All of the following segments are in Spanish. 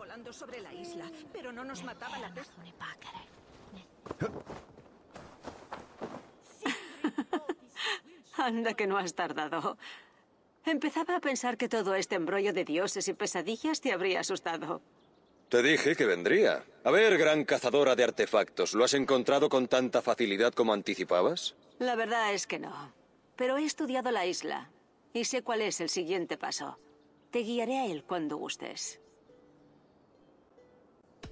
volando sobre la isla, pero no nos mataba la peste. Anda que no has tardado. Empezaba a pensar que todo este embrollo de dioses y pesadillas te habría asustado. Te dije que vendría. A ver, gran cazadora de artefactos, ¿lo has encontrado con tanta facilidad como anticipabas? La verdad es que no. Pero he estudiado la isla y sé cuál es el siguiente paso. Te guiaré a él cuando gustes.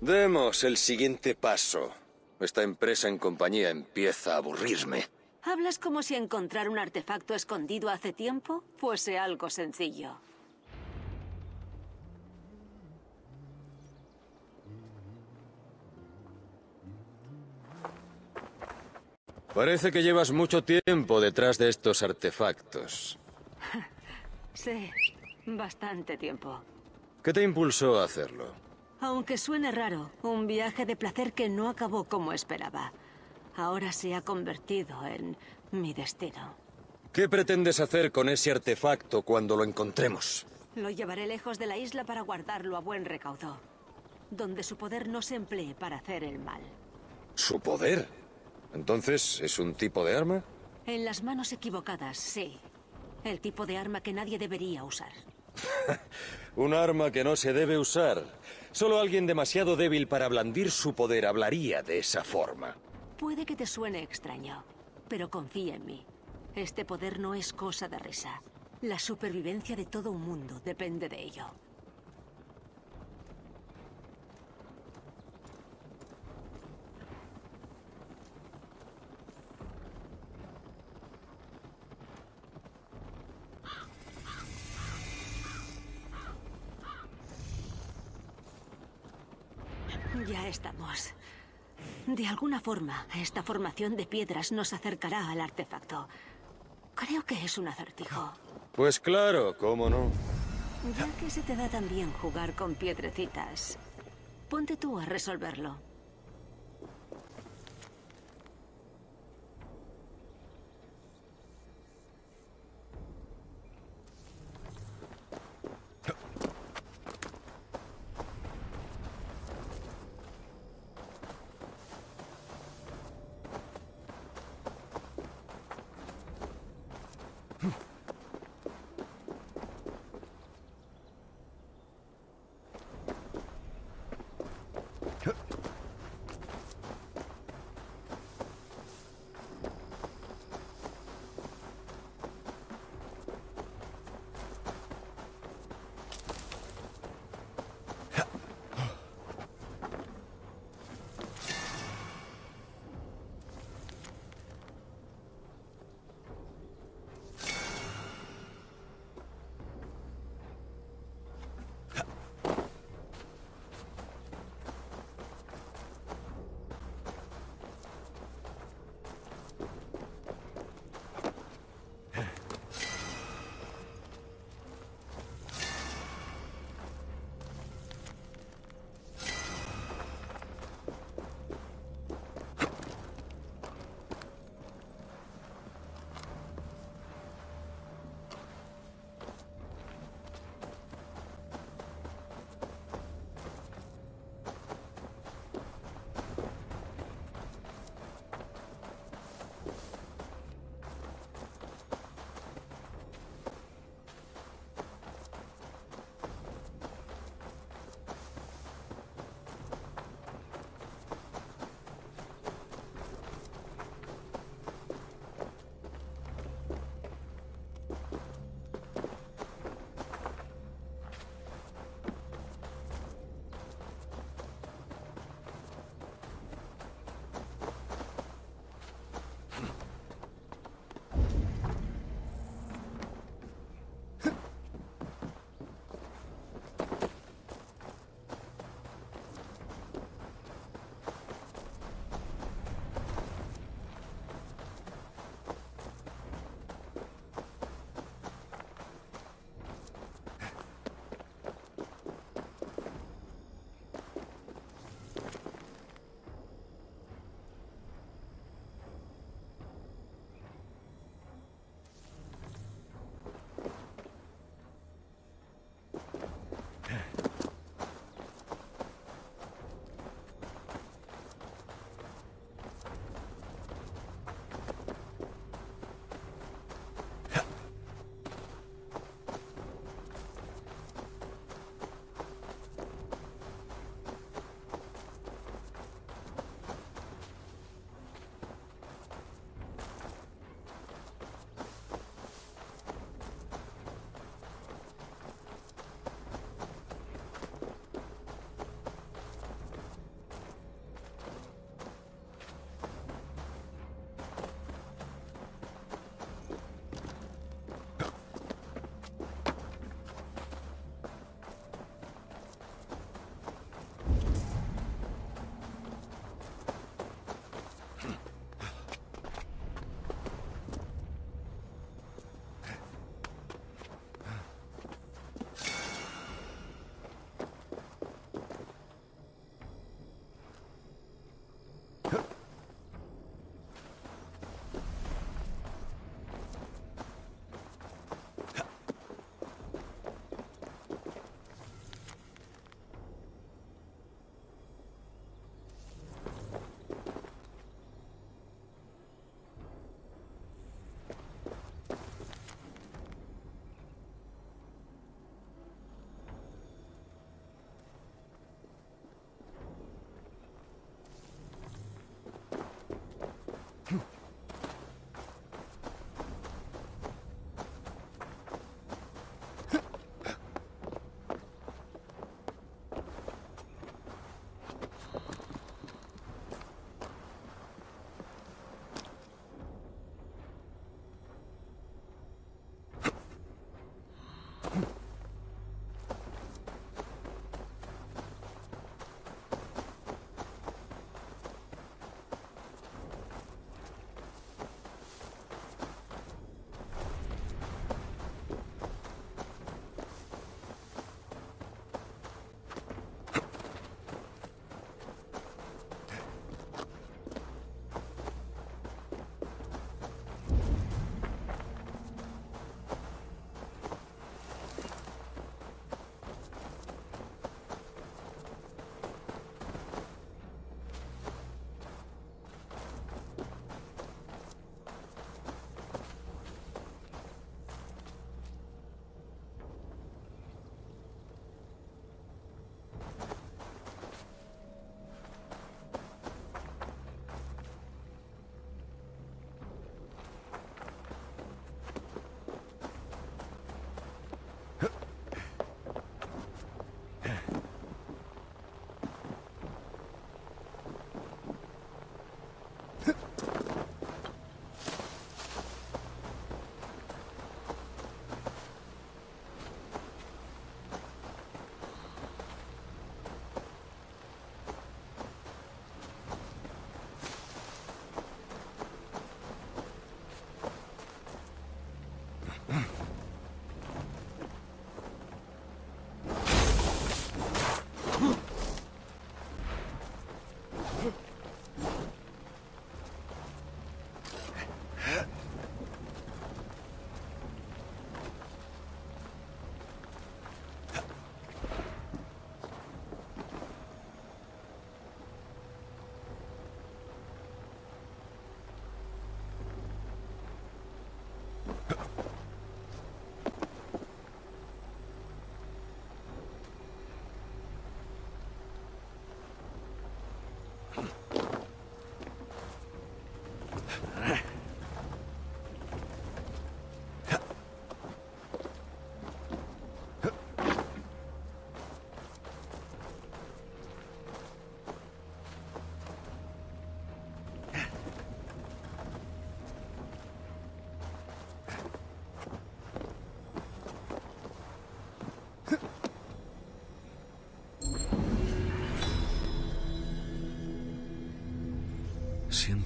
Demos el siguiente paso. Esta empresa en compañía empieza a aburrirme. ¿Hablas como si encontrar un artefacto escondido hace tiempo fuese algo sencillo? Parece que llevas mucho tiempo detrás de estos artefactos. Sí, bastante tiempo. ¿Qué te impulsó a hacerlo? Aunque suene raro, un viaje de placer que no acabó como esperaba. Ahora se ha convertido en mi destino. ¿Qué pretendes hacer con ese artefacto cuando lo encontremos? Lo llevaré lejos de la isla para guardarlo a buen recaudo. Donde su poder no se emplee para hacer el mal. ¿Su poder? Entonces, ¿es un tipo de arma? En las manos equivocadas, sí. El tipo de arma que nadie debería usar. un arma que no se debe usar. Solo alguien demasiado débil para blandir su poder hablaría de esa forma. Puede que te suene extraño, pero confía en mí. Este poder no es cosa de risa. La supervivencia de todo un mundo depende de ello. Ya estamos. De alguna forma, esta formación de piedras nos acercará al artefacto. Creo que es un acertijo. Pues claro, cómo no. Ya que se te da tan bien jugar con piedrecitas, ponte tú a resolverlo.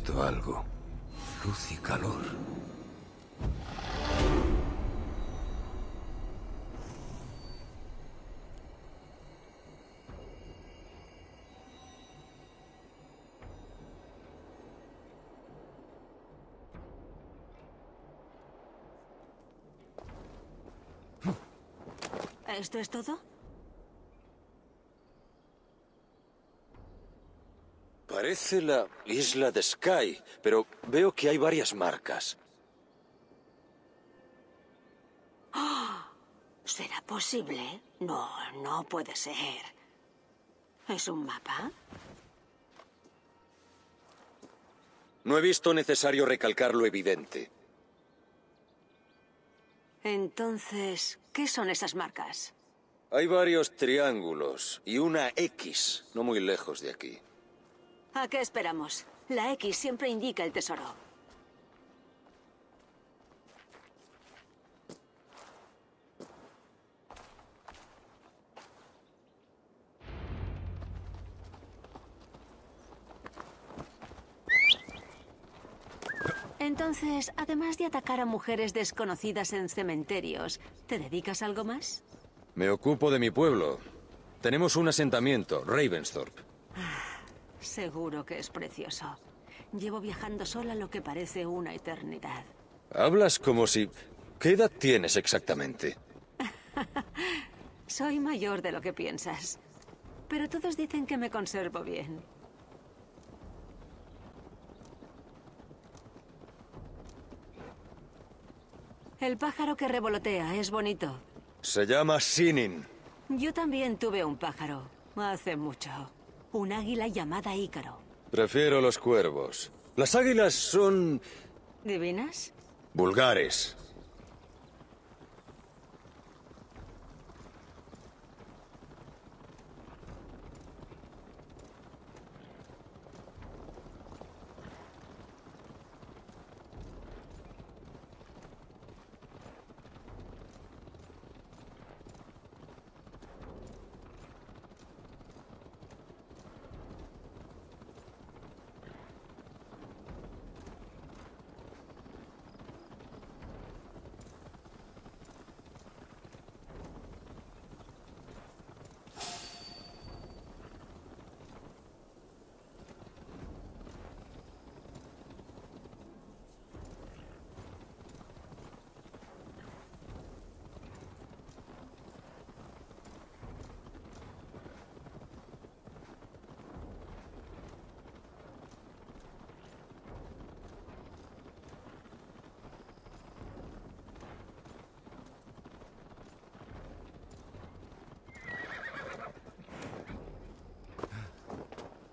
Siento algo. Luz y calor. ¿Esto es todo? Parece la isla de Sky, pero veo que hay varias marcas. ¿Será posible? No, no puede ser. ¿Es un mapa? No he visto necesario recalcar lo evidente. Entonces, ¿qué son esas marcas? Hay varios triángulos y una X, no muy lejos de aquí. ¿A qué esperamos? La X siempre indica el tesoro. Entonces, además de atacar a mujeres desconocidas en cementerios, ¿te dedicas a algo más? Me ocupo de mi pueblo. Tenemos un asentamiento, Ravensthorpe. Seguro que es precioso. Llevo viajando sola lo que parece una eternidad. Hablas como si... ¿Qué edad tienes exactamente? Soy mayor de lo que piensas. Pero todos dicen que me conservo bien. El pájaro que revolotea es bonito. Se llama Sinin. Yo también tuve un pájaro. Hace mucho. Un águila llamada Ícaro. Prefiero los cuervos. Las águilas son... ¿Divinas? vulgares.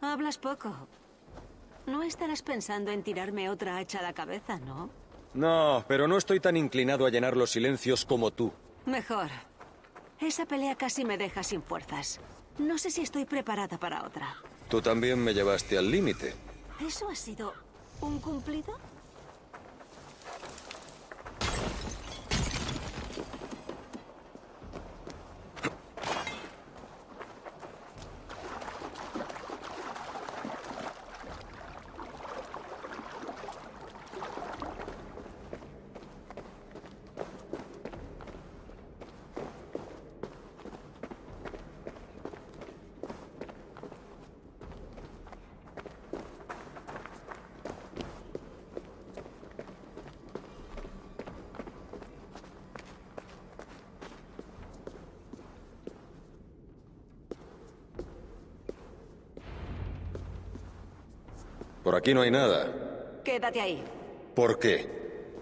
Hablas poco. No estarás pensando en tirarme otra hacha a la cabeza, ¿no? No, pero no estoy tan inclinado a llenar los silencios como tú. Mejor. Esa pelea casi me deja sin fuerzas. No sé si estoy preparada para otra. Tú también me llevaste al límite. ¿Eso ha sido un cumplido? Por aquí no hay nada. Quédate ahí. ¿Por qué?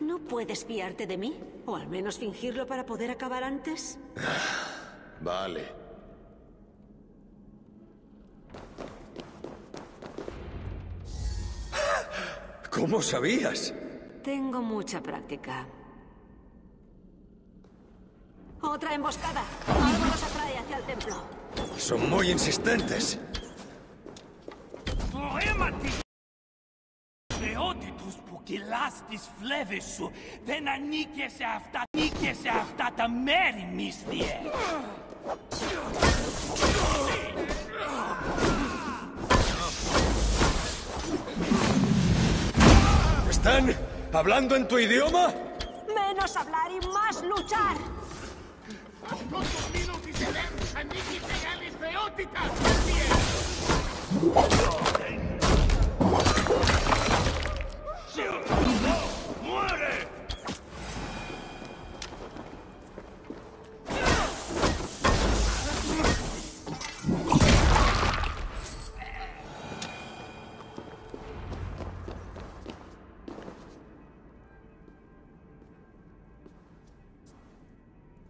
¿No puedes fiarte de mí? ¿O al menos fingirlo para poder acabar antes? Vale. ¿Cómo sabías? Tengo mucha práctica. ¡Otra emboscada! Algo nos atrae hacia el templo. Son muy insistentes. Poematis Θεότητους που κυλάς της φλέβες σου δεν ανήκε σε αυτά, ανήκε σε αυτά τα μέρη, μύστιε. están hablando en tu idioma? Menos hablar y más luchar. ¡Muere!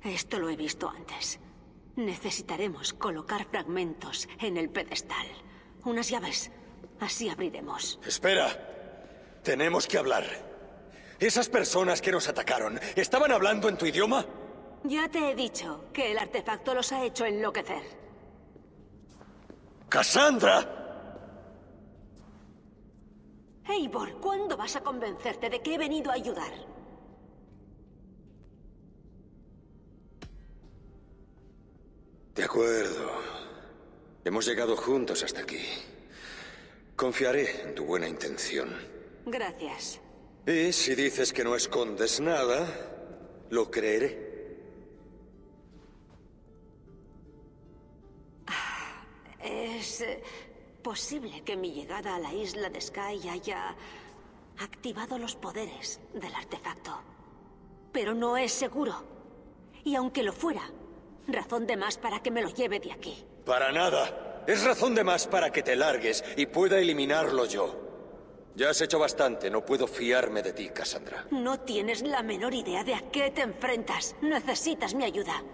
Esto lo he visto antes. Necesitaremos colocar fragmentos en el pedestal. Unas llaves. Así abriremos. Espera. Tenemos que hablar. Esas personas que nos atacaron, ¿estaban hablando en tu idioma? Ya te he dicho que el artefacto los ha hecho enloquecer. ¡Cassandra! Eivor, ¿cuándo vas a convencerte de que he venido a ayudar? Hemos llegado juntos hasta aquí. Confiaré en tu buena intención. Gracias. Y si dices que no escondes nada, lo creeré. Es eh, posible que mi llegada a la isla de Sky haya activado los poderes del artefacto. Pero no es seguro. Y aunque lo fuera, razón de más para que me lo lleve de aquí. Para nada. Es razón de más para que te largues y pueda eliminarlo yo. Ya has hecho bastante, no puedo fiarme de ti, Cassandra. No tienes la menor idea de a qué te enfrentas. Necesitas mi ayuda.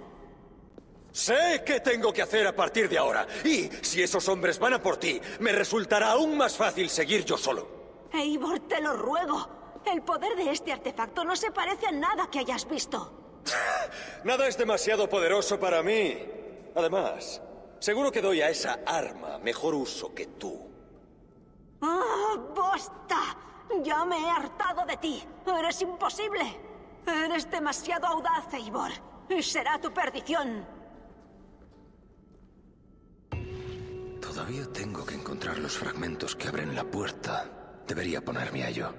Sé qué tengo que hacer a partir de ahora. Y si esos hombres van a por ti, me resultará aún más fácil seguir yo solo. Eivor, te lo ruego. El poder de este artefacto no se parece a nada que hayas visto. Nada es demasiado poderoso para mí. Además, seguro que doy a esa arma mejor uso que tú. ¡Ah, bosta! Ya me he hartado de ti. Eres imposible. Eres demasiado audaz, Eivor. Y será tu perdición. Todavía tengo que encontrar los fragmentos que abren la puerta. Debería ponerme a ello.